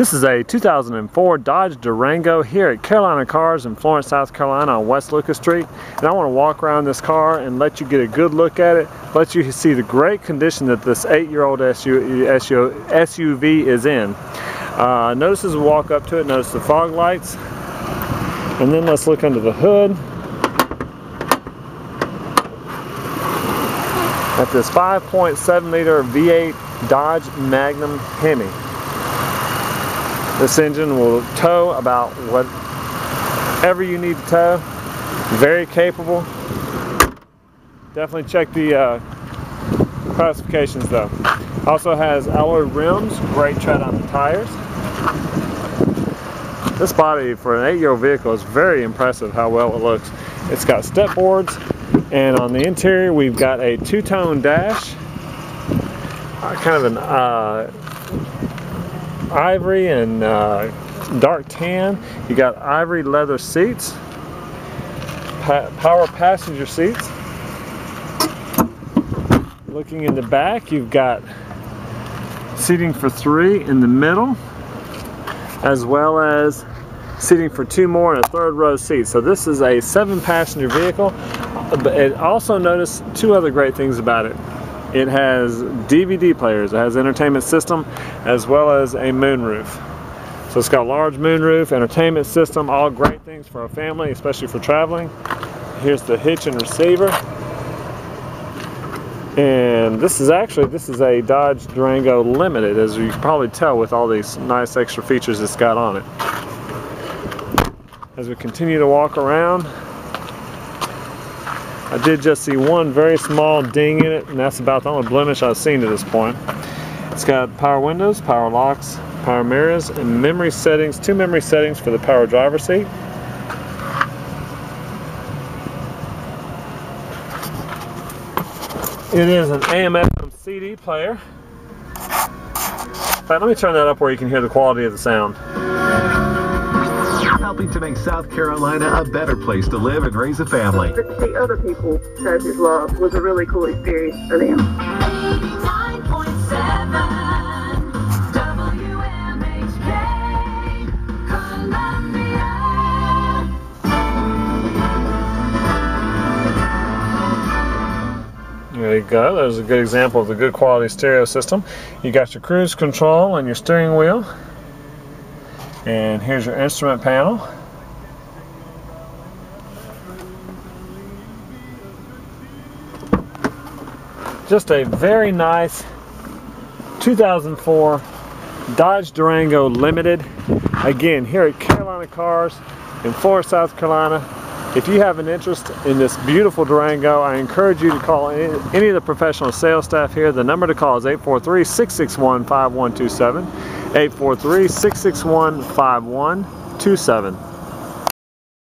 This is a 2004 Dodge Durango here at Carolina Cars in Florence, South Carolina on West Lucas Street. And I want to walk around this car and let you get a good look at it, let you see the great condition that this eight-year-old SUV is in. Uh, notice as we walk up to it, notice the fog lights. And then let's look under the hood. At this 5.7 liter V8 Dodge Magnum Hemi. This engine will tow about whatever you need to tow. Very capable. Definitely check the uh, classifications though. Also has alloy rims, great tread on the tires. This body for an 8-year-old vehicle is very impressive how well it looks. It's got step boards and on the interior we've got a two-tone dash. Uh, kind of an uh, ivory and uh, dark tan. You got ivory leather seats, pa power passenger seats. Looking in the back, you've got seating for three in the middle, as well as seating for two more and a third row seat. So this is a seven passenger vehicle. But also notice two other great things about it. It has DVD players, it has entertainment system, as well as a moonroof. So it's got a large moonroof, entertainment system, all great things for a family, especially for traveling. Here's the hitch and receiver. And this is actually, this is a Dodge Durango Limited, as you can probably tell with all these nice extra features it's got on it. As we continue to walk around, I did just see one very small ding in it, and that's about the only blemish I've seen to this point. It's got power windows, power locks, power mirrors, and memory settings, two memory settings for the power driver seat. It is an AM FM CD player. In fact, let me turn that up where you can hear the quality of the sound helping to make South Carolina a better place to live and raise a family. To see other people show his love was a really cool experience for them. There you go. There's a good example of the good quality stereo system. You got your cruise control and your steering wheel. And here's your instrument panel. Just a very nice 2004 Dodge Durango Limited. Again, here at Carolina Cars in Florence, South Carolina. If you have an interest in this beautiful Durango, I encourage you to call any of the professional sales staff here. The number to call is 843-661-5127. 843 661 5127.